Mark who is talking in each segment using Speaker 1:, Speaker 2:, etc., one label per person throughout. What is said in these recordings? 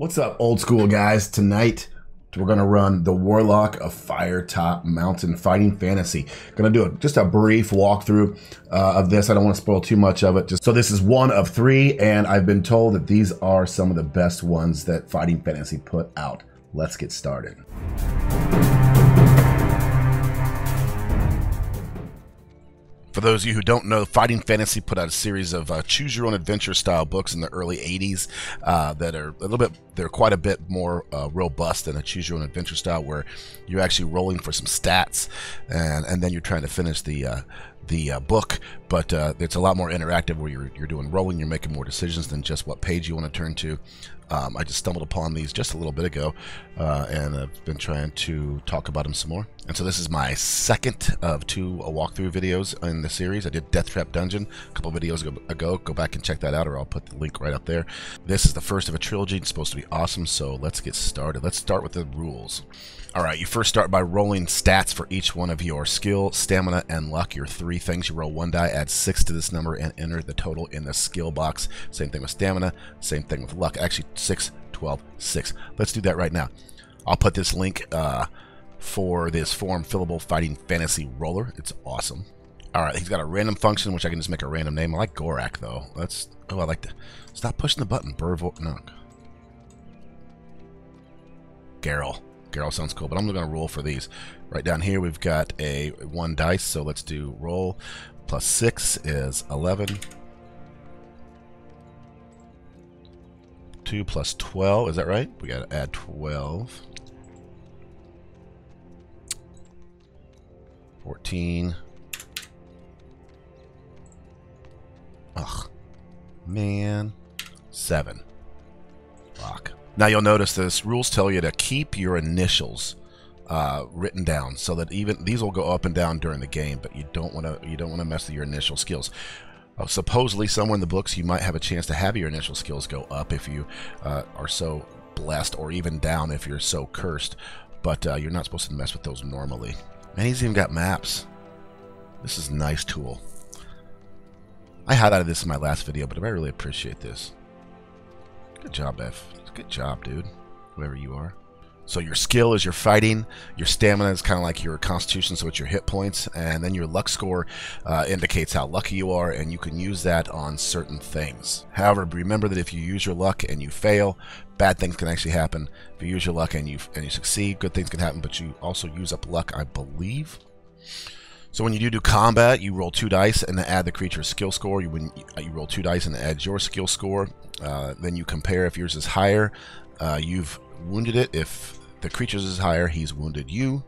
Speaker 1: What's up, old school guys? Tonight, we're going to run the Warlock of Firetop Mountain Fighting Fantasy. Going to do a, just a brief walkthrough uh, of this. I don't want to spoil too much of it. Just So this is one of three, and I've been told that these are some of the best ones that Fighting Fantasy put out. Let's get started. For those of you who don't know, Fighting Fantasy put out a series of uh, choose your own adventure style books in the early 80s uh, that are a little bit, they're quite a bit more uh, robust than a choose your own adventure style where you're actually rolling for some stats and, and then you're trying to finish the uh, the uh, book, but uh, it's a lot more interactive where you're, you're doing rolling, you're making more decisions than just what page you want to turn to. Um, I just stumbled upon these just a little bit ago, uh, and I've been trying to talk about them some more. And so this is my second of two uh, walkthrough videos in the series. I did Deathtrap Dungeon a couple videos ago. Go back and check that out, or I'll put the link right up there. This is the first of a trilogy. It's supposed to be awesome, so let's get started. Let's start with the rules. All right, you first start by rolling stats for each one of your skill, stamina, and luck. Your three things. You roll one die, add six to this number, and enter the total in the skill box. Same thing with stamina, same thing with luck. Actually, 6, 12, 6. Let's do that right now. I'll put this link uh, for this form fillable fighting fantasy roller. It's awesome. All right, he's got a random function, which I can just make a random name. I like Gorak, though. That's, oh, I like to, stop pushing the button, Burvo, no. Geralt. Geralt sounds cool, but I'm going to roll for these. Right down here, we've got a one dice, so let's do roll. Plus six is 11. 2 plus 12, is that right? We got to add 12. 14. Ugh. Man. 7. Now you'll notice this rules tell you to keep your initials uh, written down so that even these will go up and down during the game, but you don't want to you don't want to mess with your initial skills. Uh, supposedly, somewhere in the books, you might have a chance to have your initial skills go up if you uh, are so blessed, or even down if you're so cursed. But uh, you're not supposed to mess with those normally. And he's even got maps. This is a nice tool. I highlighted this in my last video, but I really appreciate this. Good job, F. Good job, dude. Whoever you are. So your skill is your fighting, your stamina is kind of like your constitution, so it's your hit points, and then your luck score uh, indicates how lucky you are, and you can use that on certain things. However, remember that if you use your luck and you fail, bad things can actually happen. If you use your luck and you and you succeed, good things can happen, but you also use up luck, I believe. So when you do do combat, you roll two dice and add the creature's skill score. You, when you roll two dice and add your skill score. Uh, then you compare if yours is higher. Uh, you've wounded it. If the creature's is higher, he's wounded you.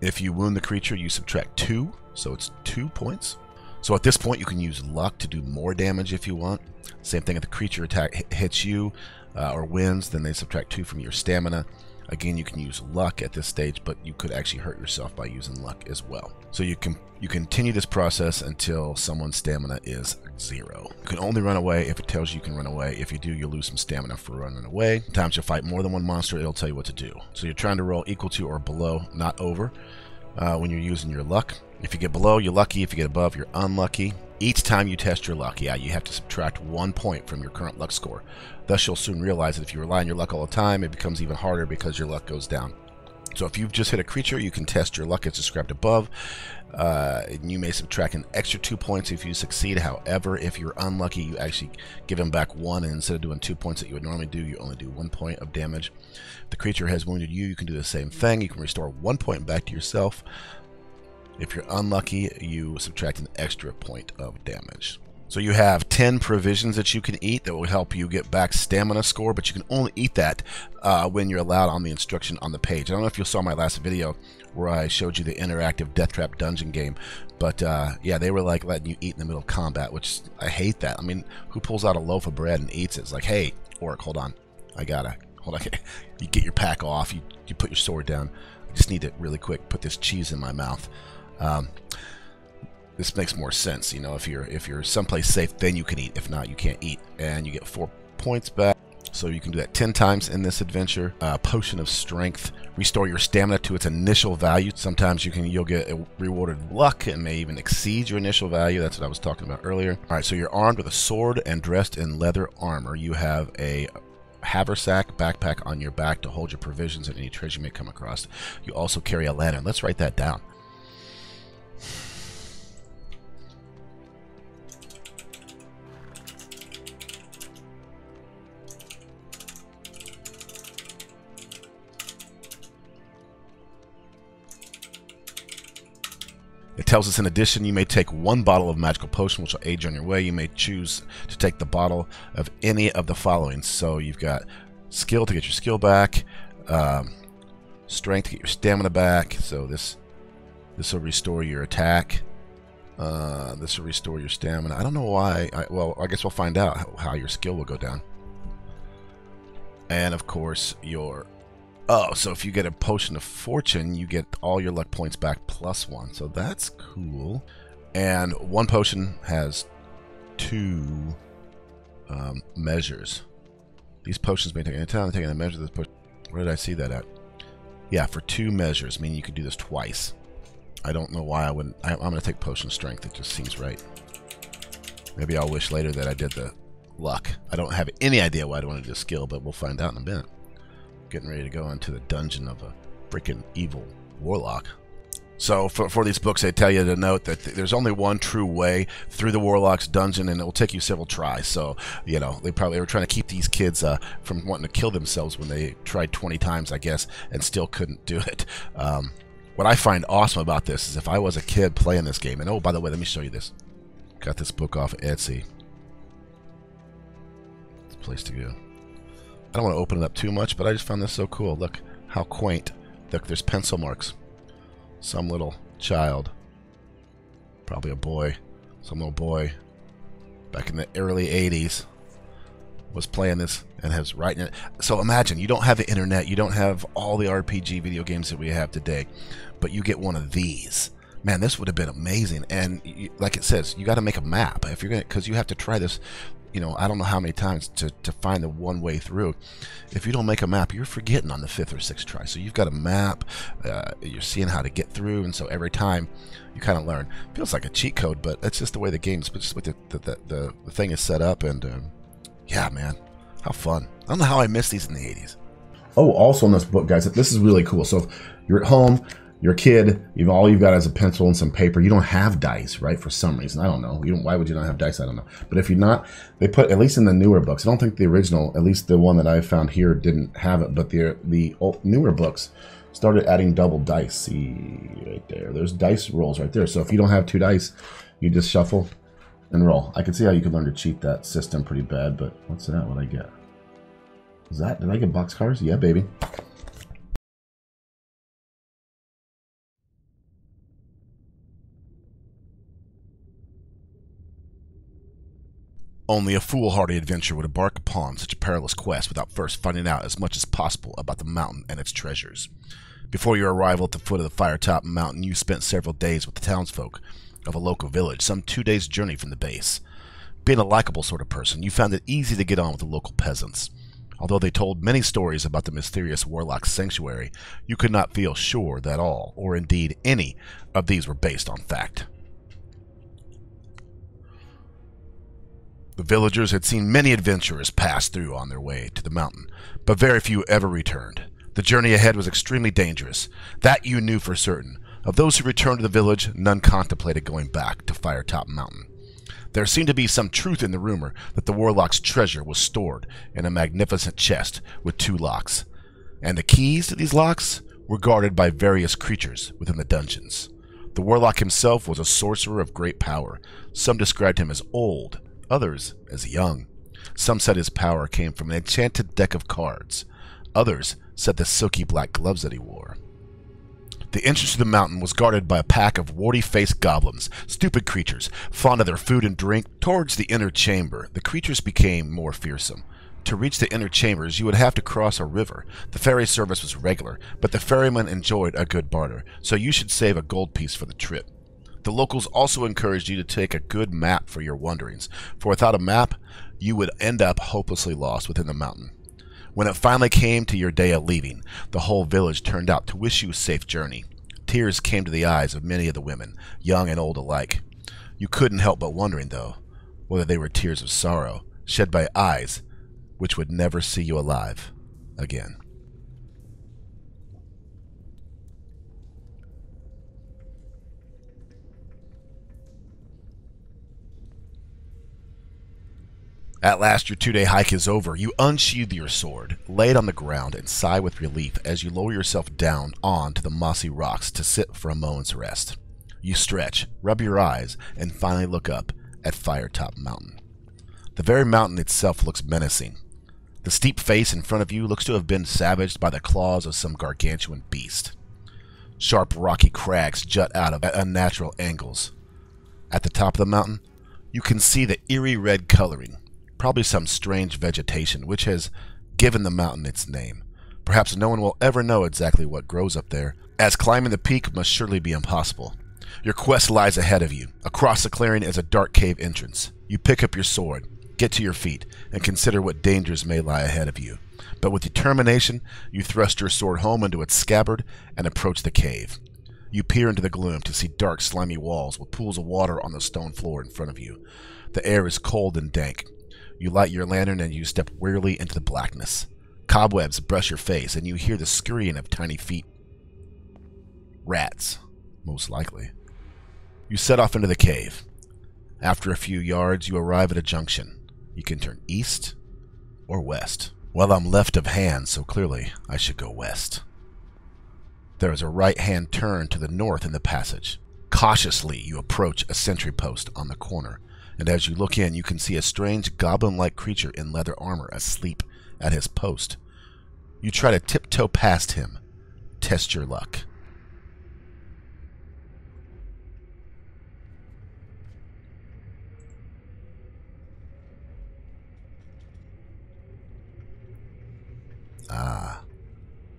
Speaker 1: If you wound the creature, you subtract two, so it's two points. So at this point, you can use luck to do more damage if you want. Same thing if the creature attack hits you uh, or wins, then they subtract two from your stamina. Again, you can use luck at this stage, but you could actually hurt yourself by using luck as well. So you can you continue this process until someone's stamina is zero. You can only run away if it tells you you can run away. If you do, you lose some stamina for running away. Sometimes you'll fight more than one monster, it'll tell you what to do. So you're trying to roll equal to or below, not over, uh, when you're using your luck. If you get below, you're lucky. If you get above, you're unlucky. Each time you test your luck, yeah, you have to subtract one point from your current luck score. Thus, you'll soon realize that if you rely on your luck all the time, it becomes even harder because your luck goes down. So if you've just hit a creature, you can test your luck as described above. Uh, and you may subtract an extra two points if you succeed. However, if you're unlucky, you actually give him back one, and instead of doing two points that you would normally do, you only do one point of damage. If the creature has wounded you, you can do the same thing. You can restore one point back to yourself. If you're unlucky, you subtract an extra point of damage. So you have 10 provisions that you can eat that will help you get back stamina score, but you can only eat that uh, when you're allowed on the instruction on the page. I don't know if you saw my last video where I showed you the interactive Deathtrap dungeon game, but uh, yeah, they were like letting you eat in the middle of combat, which I hate that. I mean, who pulls out a loaf of bread and eats it? It's like, hey, Orc, hold on. I gotta, hold on. You get your pack off, you, you put your sword down. I just need to really quick put this cheese in my mouth. Um, this makes more sense. You know, if you're if you're someplace safe, then you can eat. If not, you can't eat, and you get four points back. So you can do that 10 times in this adventure. Uh, Potion of Strength. Restore your stamina to its initial value. Sometimes you can you'll get rewarded luck and may even exceed your initial value. That's what I was talking about earlier. All right, so you're armed with a sword and dressed in leather armor. You have a haversack backpack on your back to hold your provisions and any treasure you may come across. You also carry a lantern. Let's write that down. Tells us in addition, you may take one bottle of magical potion, which will aid you on your way. You may choose to take the bottle of any of the following. So you've got skill to get your skill back, um, strength to get your stamina back. So this this will restore your attack. Uh, this will restore your stamina. I don't know why. I, well, I guess we'll find out how, how your skill will go down. And of course, your Oh, so if you get a potion of fortune, you get all your luck points back plus one. So that's cool. And one potion has two um, measures. These potions may take any time. I'm taking a measure of this potion. Where did I see that at? Yeah, for two measures, meaning you can do this twice. I don't know why I wouldn't. I, am going to take potion strength. It just seems right. Maybe I'll wish later that I did the luck. I don't have any idea why I want to do skill, but we'll find out in a minute getting ready to go into the dungeon of a freaking evil warlock. So for, for these books, they tell you to note that th there's only one true way through the warlock's dungeon, and it will take you several tries. So you know they probably were trying to keep these kids uh, from wanting to kill themselves when they tried 20 times, I guess, and still couldn't do it. Um, what I find awesome about this is if I was a kid playing this game, and oh by the way, let me show you this. Got this book off Etsy. It's a place to go. I don't want to open it up too much, but I just found this so cool. Look how quaint. Look, there's pencil marks. Some little child, probably a boy, some little boy, back in the early 80s, was playing this and has writing it. So imagine you don't have the internet, you don't have all the RPG video games that we have today, but you get one of these. Man, this would have been amazing. And like it says, you got to make a map if you're gonna, because you have to try this you know, I don't know how many times to, to find the one way through. If you don't make a map, you're forgetting on the fifth or sixth try. So you've got a map, uh, you're seeing how to get through, and so every time you kind of learn. Feels like a cheat code, but that's just the way the game's, just with the, the, the, the thing is set up, and um, yeah, man, how fun. I don't know how I missed these in the 80s. Oh, also in this book, guys, this is really cool. So if you're at home, you're kid. You've all you've got is a pencil and some paper. You don't have dice, right? For some reason, I don't know. You don't, why would you not have dice? I don't know. But if you're not, they put at least in the newer books. I don't think the original, at least the one that I found here, didn't have it. But the the old, newer books started adding double dice. See right there. There's dice rolls right there. So if you don't have two dice, you just shuffle and roll. I can see how you could learn to cheat that system pretty bad. But what's that? What I get? Is that? Did I get box cars? Yeah, baby. Only a foolhardy adventurer would embark upon such a perilous quest without first finding out as much as possible about the mountain and its treasures. Before your arrival at the foot of the Firetop Mountain, you spent several days with the townsfolk of a local village, some two days' journey from the base. Being a likable sort of person, you found it easy to get on with the local peasants. Although they told many stories about the mysterious warlock sanctuary, you could not feel sure that all, or indeed any, of these were based on fact. The villagers had seen many adventurers pass through on their way to the mountain, but very few ever returned. The journey ahead was extremely dangerous. That you knew for certain. Of those who returned to the village, none contemplated going back to Firetop Mountain. There seemed to be some truth in the rumor that the warlock's treasure was stored in a magnificent chest with two locks, and the keys to these locks were guarded by various creatures within the dungeons. The warlock himself was a sorcerer of great power. Some described him as old others as young. Some said his power came from an enchanted deck of cards. Others said the silky black gloves that he wore. The entrance to the mountain was guarded by a pack of warty-faced goblins, stupid creatures, fond of their food and drink. Towards the inner chamber, the creatures became more fearsome. To reach the inner chambers, you would have to cross a river. The ferry service was regular, but the ferryman enjoyed a good barter, so you should save a gold piece for the trip. The locals also encouraged you to take a good map for your wanderings, for without a map, you would end up hopelessly lost within the mountain. When it finally came to your day of leaving, the whole village turned out to wish you a safe journey. Tears came to the eyes of many of the women, young and old alike. You couldn't help but wondering, though, whether they were tears of sorrow, shed by eyes which would never see you alive again. At last, your two day hike is over. You unsheathe your sword, lay it on the ground, and sigh with relief as you lower yourself down onto the mossy rocks to sit for a moment's rest. You stretch, rub your eyes, and finally look up at Firetop Mountain. The very mountain itself looks menacing. The steep face in front of you looks to have been savaged by the claws of some gargantuan beast. Sharp rocky crags jut out of at unnatural angles. At the top of the mountain, you can see the eerie red coloring probably some strange vegetation which has given the mountain its name. Perhaps no one will ever know exactly what grows up there, as climbing the peak must surely be impossible. Your quest lies ahead of you. Across the clearing is a dark cave entrance. You pick up your sword, get to your feet, and consider what dangers may lie ahead of you. But with determination, you thrust your sword home into its scabbard and approach the cave. You peer into the gloom to see dark, slimy walls with pools of water on the stone floor in front of you. The air is cold and dank. You light your lantern and you step wearily into the blackness. Cobwebs brush your face, and you hear the scurrying of tiny feet. Rats, most likely. You set off into the cave. After a few yards, you arrive at a junction. You can turn east or west. Well, I'm left of hand, so clearly I should go west. There is a right-hand turn to the north in the passage. Cautiously, you approach a sentry post on the corner and as you look in, you can see a strange goblin-like creature in leather armor asleep at his post. You try to tiptoe past him. Test your luck. Ah,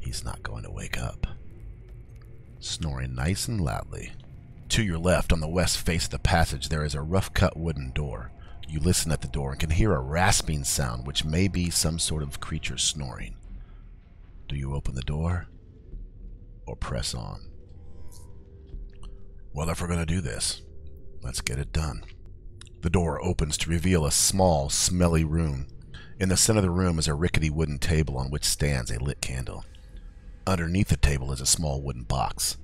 Speaker 1: he's not going to wake up. Snoring nice and loudly. To your left, on the west face of the passage, there is a rough-cut wooden door. You listen at the door and can hear a rasping sound which may be some sort of creature snoring. Do you open the door or press on? Well, if we're going to do this, let's get it done. The door opens to reveal a small, smelly room. In the center of the room is a rickety wooden table on which stands a lit candle. Underneath the table is a small wooden box.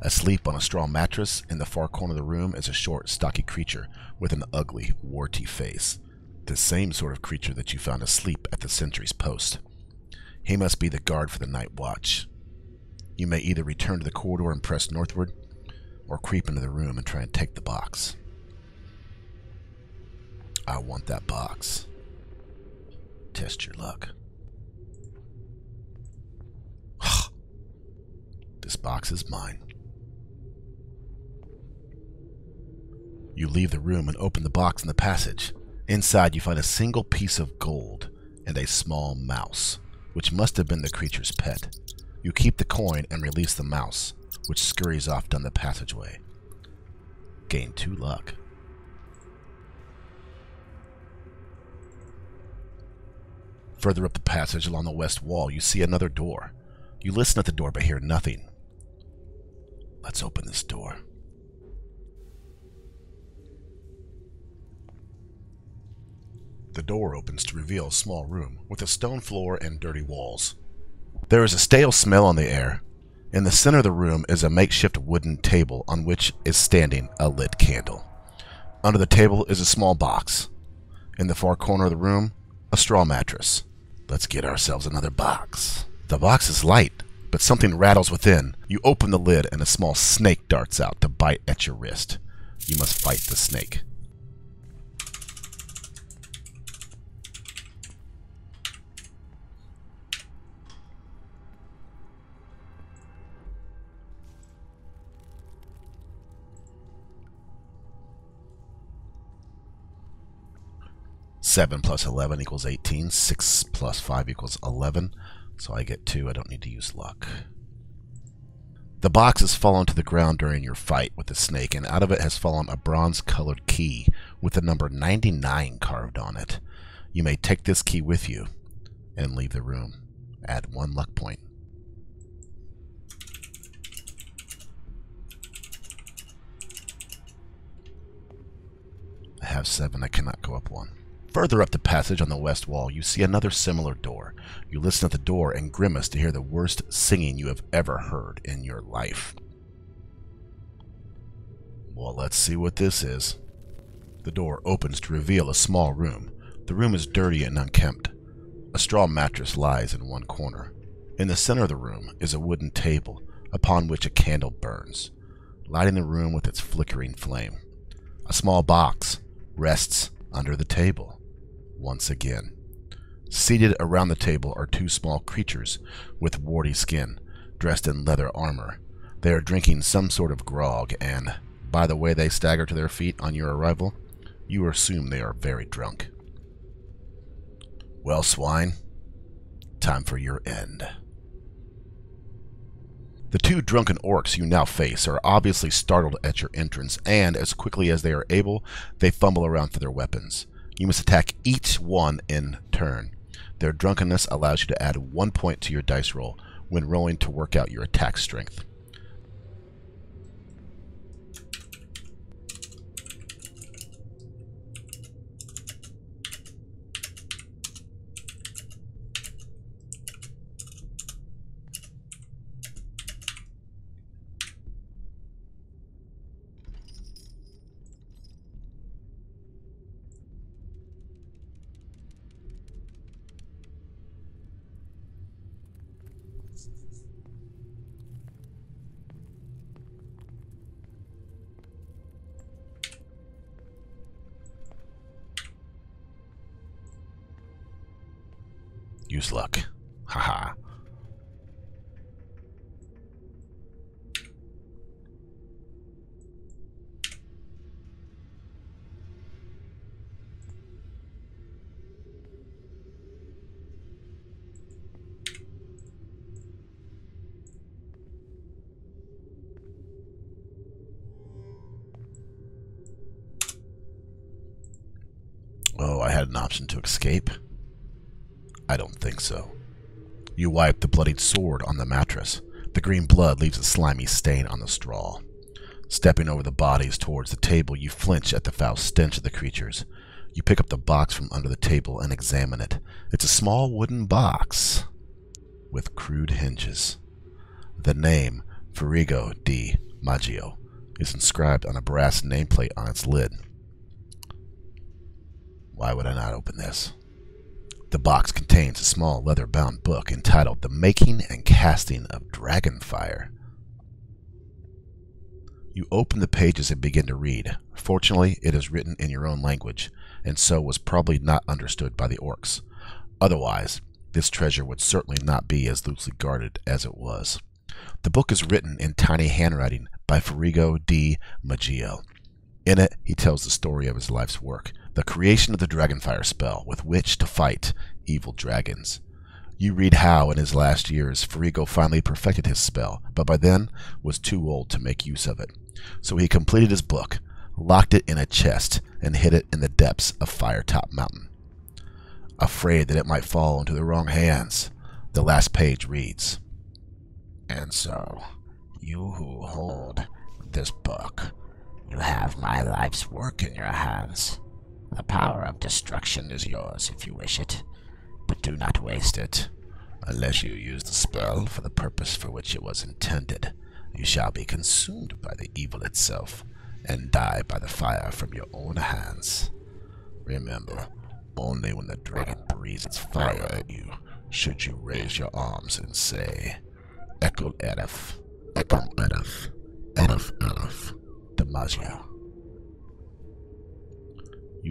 Speaker 1: Asleep on a straw mattress in the far corner of the room is a short, stocky creature with an ugly, warty face. The same sort of creature that you found asleep at the sentry's post. He must be the guard for the night watch. You may either return to the corridor and press northward, or creep into the room and try and take the box. I want that box. Test your luck. this box is mine. You leave the room and open the box in the passage. Inside, you find a single piece of gold and a small mouse, which must have been the creature's pet. You keep the coin and release the mouse, which scurries off down the passageway. Gain two luck. Further up the passage along the west wall, you see another door. You listen at the door but hear nothing. Let's open this door. The door opens to reveal a small room with a stone floor and dirty walls. There is a stale smell on the air. In the center of the room is a makeshift wooden table on which is standing a lit candle. Under the table is a small box. In the far corner of the room, a straw mattress. Let's get ourselves another box. The box is light, but something rattles within. You open the lid and a small snake darts out to bite at your wrist. You must fight the snake. Seven plus eleven equals eighteen. Six plus five equals eleven. So I get two. I don't need to use luck. The box has fallen to the ground during your fight with the snake, and out of it has fallen a bronze-colored key with the number 99 carved on it. You may take this key with you. and leave the room. Add one luck point. I have seven. I cannot go up one. Further up the passage on the west wall, you see another similar door. You listen at the door and grimace to hear the worst singing you have ever heard in your life. Well, let's see what this is. The door opens to reveal a small room. The room is dirty and unkempt. A straw mattress lies in one corner. In the center of the room is a wooden table, upon which a candle burns, lighting the room with its flickering flame. A small box rests under the table. Once again. Seated around the table are two small creatures with warty skin, dressed in leather armor. They are drinking some sort of grog, and by the way they stagger to their feet on your arrival, you assume they are very drunk. Well, swine, time for your end. The two drunken orcs you now face are obviously startled at your entrance, and as quickly as they are able, they fumble around for their weapons. You must attack each one in turn. Their drunkenness allows you to add one point to your dice roll when rolling to work out your attack strength. Use luck. Haha. Oh, I had an option to escape. I don't think so. You wipe the bloodied sword on the mattress. The green blood leaves a slimy stain on the straw. Stepping over the bodies towards the table, you flinch at the foul stench of the creatures. You pick up the box from under the table and examine it. It's a small wooden box with crude hinges. The name, Farrigo di Maggio, is inscribed on a brass nameplate on its lid. Why would I not open this? The box contains a small leather bound book entitled The Making and Casting of Dragonfire. You open the pages and begin to read. Fortunately, it is written in your own language, and so was probably not understood by the orcs. Otherwise, this treasure would certainly not be as loosely guarded as it was. The book is written in tiny handwriting by Farrigo di Maggio. In it, he tells the story of his life's work, the creation of the Dragonfire spell with which to fight evil dragons. You read how, in his last years, Farrigo finally perfected his spell, but by then was too old to make use of it. So he completed his book, locked it in a chest, and hid it in the depths of Firetop Mountain. Afraid that it might fall into the wrong hands, the last page reads, And so, you who hold this book, you have my life's work in your hands. The power of destruction is yours if you wish it, but do not waste it. Unless you use the spell for the purpose for which it was intended, you shall be consumed by the evil itself, and die by the fire from your own hands. Remember, only when the dragon breathes its fire at you should you raise your arms and say, Ekul Eref, Ekul Eref, Eref Eref, Demacia.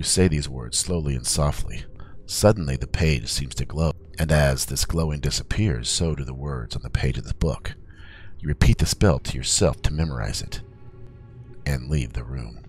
Speaker 1: Say these words slowly and softly. Suddenly the page seems to glow, and as this glowing disappears, so do the words on the page of the book. You repeat the spell to yourself to memorize it, and leave the room.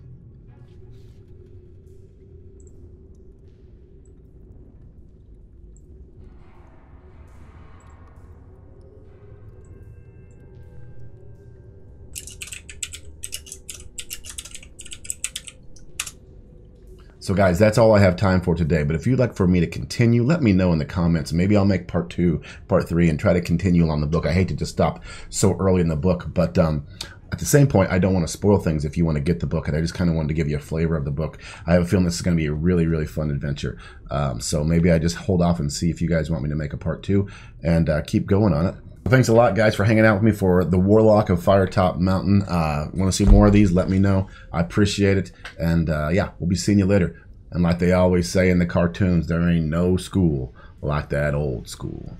Speaker 1: So, guys, that's all I have time for today. But if you'd like for me to continue, let me know in the comments. Maybe I'll make part two, part three, and try to continue along the book. I hate to just stop so early in the book, but um, at the same point, I don't want to spoil things if you want to get the book, and I just kind of wanted to give you a flavor of the book. I have a feeling this is going to be a really, really fun adventure. Um, so maybe I just hold off and see if you guys want me to make a part two and uh, keep going on it. Thanks a lot, guys, for hanging out with me for the Warlock of Firetop Mountain. Uh, want to see more of these? Let me know. I appreciate it. And uh, yeah, we'll be seeing you later. And like they always say in the cartoons, there ain't no school like that old school.